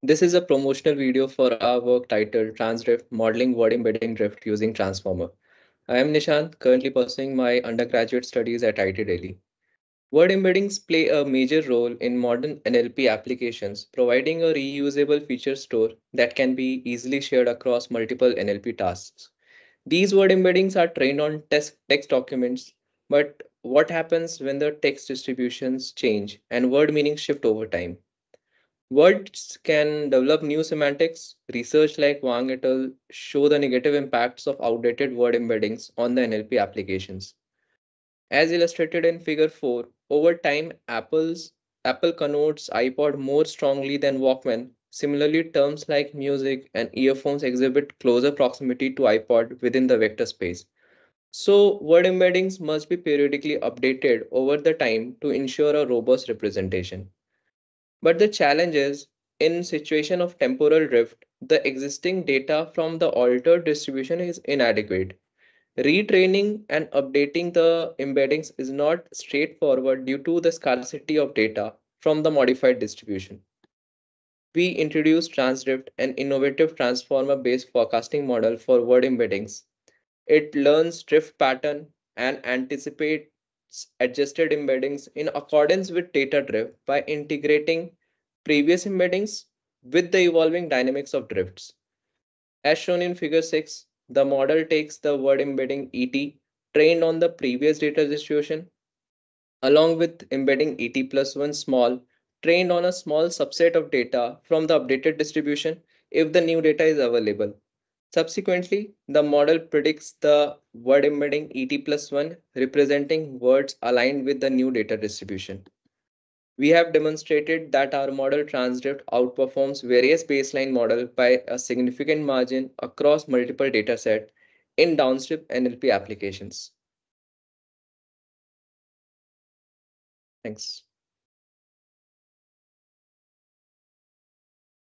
This is a promotional video for our work titled Transdrift Modeling Word Embedding Drift Using Transformer. I am Nishant, currently pursuing my undergraduate studies at IIT Delhi. Word embeddings play a major role in modern NLP applications, providing a reusable feature store that can be easily shared across multiple NLP tasks. These word embeddings are trained on text documents, but what happens when the text distributions change and word meanings shift over time? Words can develop new semantics. Research like Wang et al. show the negative impacts of outdated word embeddings on the NLP applications. As illustrated in figure 4, over time, Apple's Apple connotes iPod more strongly than Walkman. Similarly, terms like music and earphones exhibit closer proximity to iPod within the vector space. So, word embeddings must be periodically updated over the time to ensure a robust representation. But the challenge is in situation of temporal drift, the existing data from the altered distribution is inadequate. Retraining and updating the embeddings is not straightforward due to the scarcity of data from the modified distribution. We introduced Transdrift, an innovative transformer-based forecasting model for word embeddings. It learns drift pattern and anticipates adjusted embeddings in accordance with data drift by integrating previous embeddings with the evolving dynamics of drifts. As shown in figure 6, the model takes the word embedding ET trained on the previous data distribution along with embedding ET plus 1 small trained on a small subset of data from the updated distribution if the new data is available. Subsequently, the model predicts the word embedding ET plus 1 representing words aligned with the new data distribution. We have demonstrated that our model Transdrift outperforms various baseline models by a significant margin across multiple datasets in downstream NLP applications. Thanks.